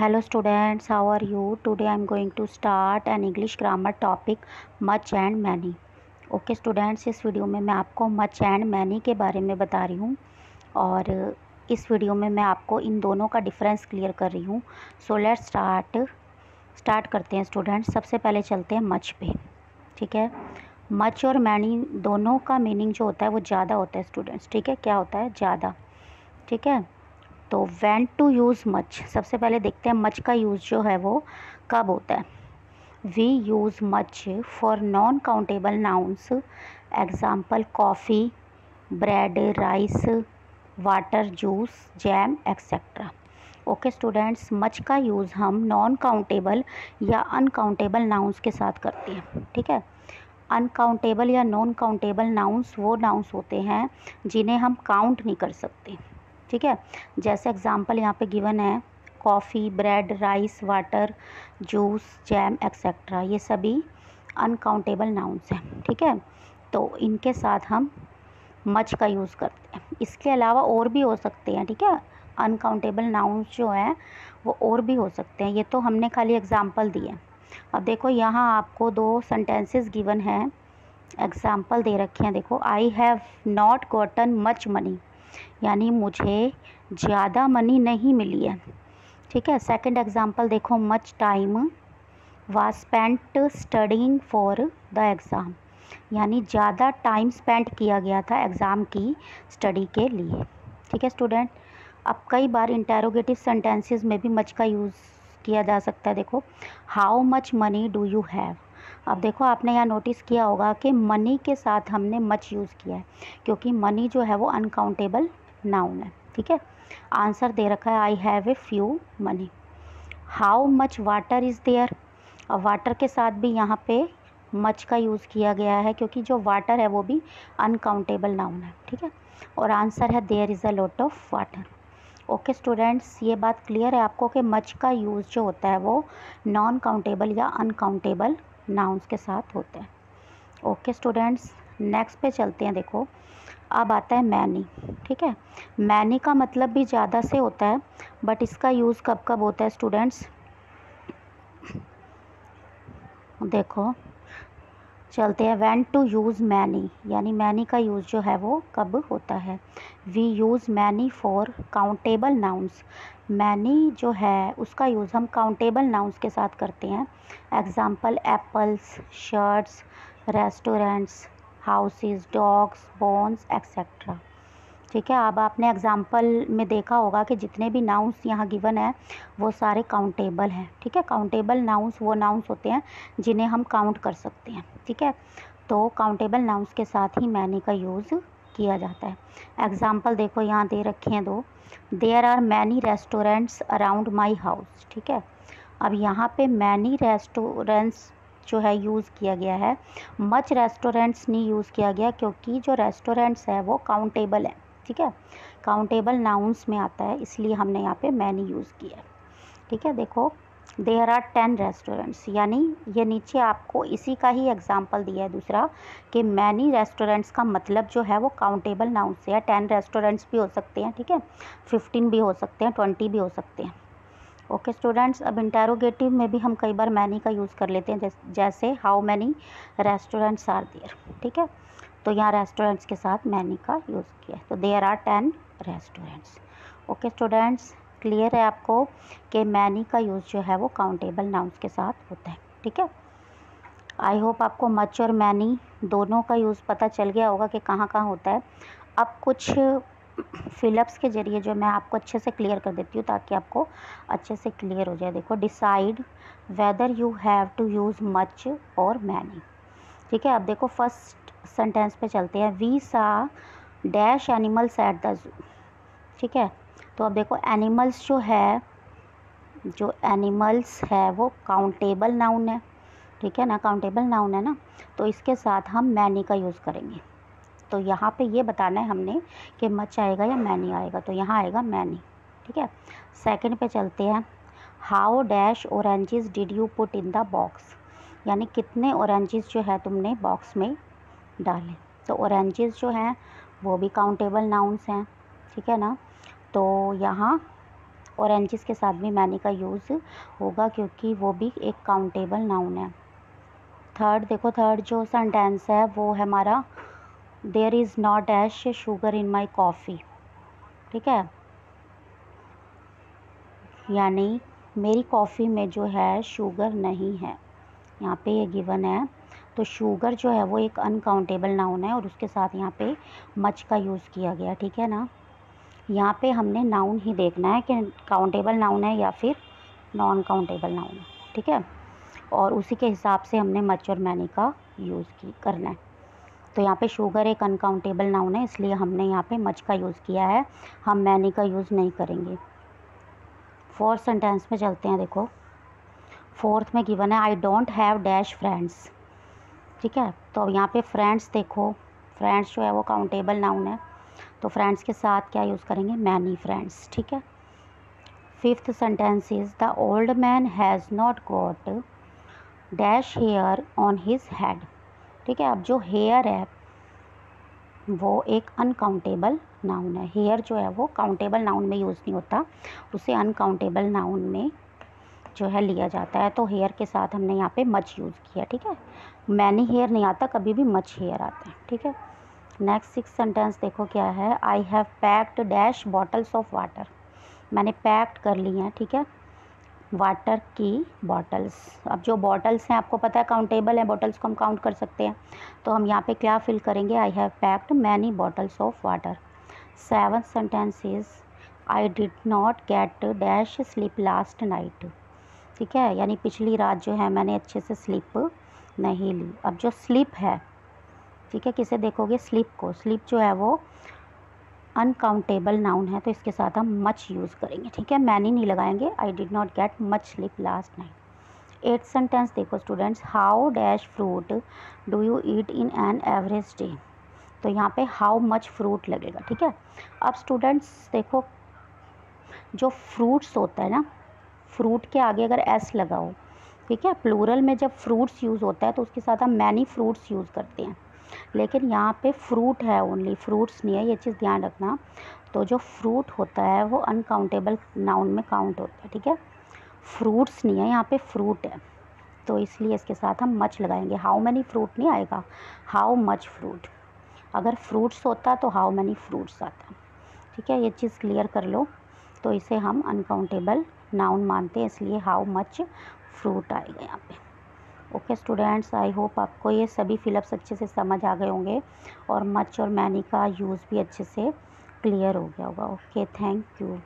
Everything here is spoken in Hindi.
hello students, how are you? Today i'm going to start an english grammar topic, much and many. Okay students इस वीडियो में मैं आपको मच एंड मैनी के बारे में बता रही हूँ और इस वीडियो में मैं आपको इन दोनों का डिफरेंस क्लियर कर रही हूँ। सो लेट स्टार्ट स्टार्ट करते हैं स्टूडेंट्स सबसे पहले चलते हैं मच पे, ठीक है? मच और मैनी दोनों का मीनिंग जो होता है वो ज़्यादा होता है स्टूडेंट्स ठीक है? क्या होता है? ज़्यादा, ठीक है? तो वैन टू यूज़ मच सबसे पहले देखते हैं मच का यूज़ जो है वो कब होता है। We use much for non countable nouns example coffee bread rice water juice jam etcetera okay students much का यूज़ हम नॉन काउंटेबल या अनकाउंटेबल नाउंस के साथ करते हैं, ठीक है? अनकाउंटेबल या नॉन काउंटेबल नाउंस वो नाउंस होते हैं जिन्हें हम काउंट नहीं कर सकते। ठीक है? जैसे एग्जांपल यहाँ पे गिवन है coffee bread rice water juice jam etcetera ये सभी अनकाउंटेबल नाउंस हैं, ठीक है? तो इनके साथ हम मच का यूज़ करते हैं। इसके अलावा और भी हो सकते हैं, ठीक है? अनकाउंटेबल नाउंस जो हैं, वो और भी हो सकते हैं। ये तो हमने खाली एग्ज़ाम्पल दिए। अब देखो, यहाँ आपको दो सेंटेंसेस गिवन हैं। एग्ज़ाम्पल दे रखे हैं, देखो I have not gotten much money यानी मुझे ज़्यादा मनी नहीं मिली है। ठीक है सेकंड एग्जांपल देखो much time was spent studying for the exam यानी ज़्यादा टाइम स्पेंड किया गया था एग्ज़ाम की स्टडी के लिए। ठीक है स्टूडेंट अब कई बार इंटेरोगेटिव सेंटेंसेस में भी मच का यूज़ किया जा सकता है। देखो how much money do you have अब देखो, आपने यहाँ नोटिस किया होगा कि मनी के साथ हमने मच यूज़ किया है, क्योंकि मनी जो है वो अनकाउंटेबल नाउन है, ठीक है? आंसर दे रखा है I have a few money how much water is there और वाटर के साथ भी यहाँ पे मच का यूज़ किया गया है, क्योंकि जो वाटर है वो भी अनकाउंटेबल नाउन है, ठीक है? और आंसर है there is a lot of water okay students ये बात क्लियर है आपको कि मच का यूज़ जो होता है वो नॉन काउंटेबल या अनकाउंटेबल नाउन्स के साथ होते हैं। ओके स्टूडेंट्स नेक्स्ट पे चलते हैं देखो। अब आता है मैनी ठीक है? मैनी का मतलब भी ज़्यादा से होता है बट इसका यूज़ कब कब होता है स्टूडेंट्स देखो। चलते हैं। वैन टू यूज़ मैनी यानी मैनी का यूज़ जो है वो कब होता है? We use many for countable nouns many जो है, उसका यूज़ हम काउंटेबल नाउंस के साथ करते हैं। Example apples shirts restaurants houses dogs bones etcetera ठीक है? अब आपने एग्ज़ाम्पल में देखा होगा कि जितने भी नाउंस यहाँ गिवन है, वो सारे काउंटेबल हैं। ठीक है? काउंटेबल नाउंस वो नाउंस होते हैं जिन्हें हम काउंट कर सकते हैं। ठीक है? तो काउंटेबल नाउंस के साथ ही मैनी का यूज़ किया जाता है। एग्ज़ाम्पल देखो, यहाँ दे रखे हैं दो। There are many restaurants around my house ठीक है? अब यहाँ पे मैनी रेस्टोरेंट्स जो है यूज़ किया गया है। मच रेस्टोरेंट्स नहीं यूज़ किया गया क्योंकि जो रेस्टोरेंट्स है वो काउंटेबल है। ठीक है? काउंटेबल नाउंस में आता है, इसलिए हमने यहाँ पे मैनी यूज़ किया है। ठीक है, देखो देर आर टेन रेस्टोरेंट्स यानी ये नीचे आपको इसी का ही एग्ज़ाम्पल दिया है दूसरा, कि मैनी रेस्टोरेंट्स का मतलब जो है वो काउंटेबल नाउन से है। टेन रेस्टोरेंट्स भी हो सकते हैं, ठीक है? फिफ्टीन भी हो सकते हैं ट्वेंटी भी हो सकते हैं। ओके स्टूडेंट्स अब इंटेरोगेटिव में भी हम कई बार मैनी का यूज़ कर लेते हैं, जैसे how many restaurants are there ठीक है? तो यहाँ रेस्टोरेंट्स के साथ मैनी का यूज़ किया तो there are ten restaurants okay students clear है आपको कि मैनी का यूज़ जो है वो काउंटेबल नाउंस के साथ होता है। ठीक है? आई होप आपको मच और मैनी दोनों का यूज़ पता चल गया होगा कि कहाँ कहाँ होता है। अब कुछ फिलअप्स के ज़रिए जो मैं आपको अच्छे से क्लियर कर देती हूँ ताकि आपको अच्छे से क्लियर हो जाए। देखो decide whether you have to use much और मैनी ठीक है? अब देखो फ़र्स्ट सेंटेंस पे चलते हैं। We saw dash animals at the zoo ठीक है? तो अब देखो एनिमल्स जो है, जो एनिमल्स है, वो काउंटेबल नाउन है। ठीक है ना? काउंटेबल नाउन है ना? तो इसके साथ हम मैनी का यूज़ करेंगे। तो यहाँ पे ये बताना है हमने कि मच आएगा या मैनी आएगा। तो यहाँ आएगा मैनी। ठीक है? सेकंड पे चलते हैं। How dash oranges did you put in the box यानी कितने ऑरेंजेस जो है तुमने बॉक्स में डाले। तो ऑरेंजेस जो हैं, वो भी काउंटेबल नाउंस हैं, ठीक है ना? तो यहाँ औरेंजेस के साथ भी मैनी का यूज़ होगा क्योंकि वो भी एक काउंटेबल नाउन है। थर्ड देखो थर्ड जो सेंटेंस है, वो है हमारा there is not dash sugar in my coffee ठीक है? यानी मेरी कॉफ़ी में जो है शुगर नहीं है। यहाँ पे ये गिवन है। तो शुगर जो है वो एक अनकाउंटेबल नाउन है और उसके साथ यहाँ पे मच का यूज़ किया गया, ठीक है ना? यहाँ पे हमने नाउन ही देखना है कि काउंटेबल नाउन है या फिर नॉन काउंटेबल नाउन है, ठीक है? और उसी के हिसाब से हमने मच और मैनी का यूज़ की, करना है। तो यहाँ पे शुगर एक अनकाउंटेबल नाउन है, इसलिए हमने यहाँ पे मच का यूज़ किया है। हम मैनी का यूज़ नहीं करेंगे। फोर्थ सेंटेंस में चलते हैं, देखो। फोर्थ में गिवन है I don't have dash friends ठीक है? तो अब यहाँ पे फ्रेंड्स देखो। फ्रेंड्स जो है वो काउंटेबल नाउन है। तो फ्रेंड्स के साथ क्या यूज़ करेंगे? मैनी फ्रेंड्स ठीक है? Fifth sentence is the old man has not got dash hair on his head ठीक है? अब जो हेयर है, वो एक अनकाउंटेबल नाउन है। हेयर जो है वो काउंटेबल नाउन में यूज़ नहीं होता। उसे अनकाउंटेबल नाउन में जो है लिया जाता है तो हेयर के साथ हमने यहाँ पे मच यूज़ किया, ठीक है? मैनी हेयर नहीं आता, कभी भी मच हेयर आता है, ठीक है? नेक्स्ट सिक्स सेंटेंस देखो क्या है। I have packed dash bottles of water मैंने पैक्ड कर ली हैं, ठीक है? वाटर की बॉटल्स अब जो बॉटल्स हैं, आपको पता है काउंटेबल हैं बॉटल्स को हम काउंट कर सकते हैं। तो हम यहाँ पे क्या फिल करेंगे? I have packed many bottles of water seven sentence is I did not get dash sleep last night ठीक है? यानी पिछली रात जो है मैंने अच्छे से स्लिप नहीं ली। अब जो स्लिप है, ठीक है? किसे देखोगे? स्लिप को। स्लिप जो है वो अनकाउंटेबल नाउन है तो इसके साथ हम मच यूज़ करेंगे, ठीक है? मैनी नहीं लगाएँगे। I did not get much sleep last night at sentence देखो students how dash fruit do you eat in an average day तो यहाँ पे हाउ मच फ्रूट लगेगा, ठीक है? अब स्टूडेंट्स देखो, जो फ्रूट्स होता है ना फ्रूट के आगे अगर एस लगाओ ठीक है? प्लूरल में जब फ्रूट्स यूज़ होता है तो उसके साथ हम मैनी फ्रूट्स यूज़ करते हैं। लेकिन यहाँ पे फ्रूट है ओनली फ्रूट्स नहीं है, ये चीज़ ध्यान रखना। तो जो फ्रूट होता है, वो अनकाउंटेबल नाउन में काउंट होता है, ठीक है? फ्रूट्स नहीं है, यहाँ पे फ्रूट है। तो इसलिए इसके साथ हम मच लगाएँगे। हाउ मैनी फ्रूट नहीं आएगा? हाउ मच फ्रूट अगर फ्रूट्स होता तो हाउ मैनी फ्रूट्स आता? ठीक है? ये चीज़ क्लियर कर लो। तो इसे हम अनकाउंटेबल नाउन मानते हैं, इसलिए हाउ मच फ्रूट आएगा यहाँ पे। ओके स्टूडेंट्स आई होप आपको ये सभी फिलअप्स अच्छे से समझ आ गए होंगे और मच और मैनी का यूज़ भी अच्छे से क्लियर हो गया होगा। Okay thank you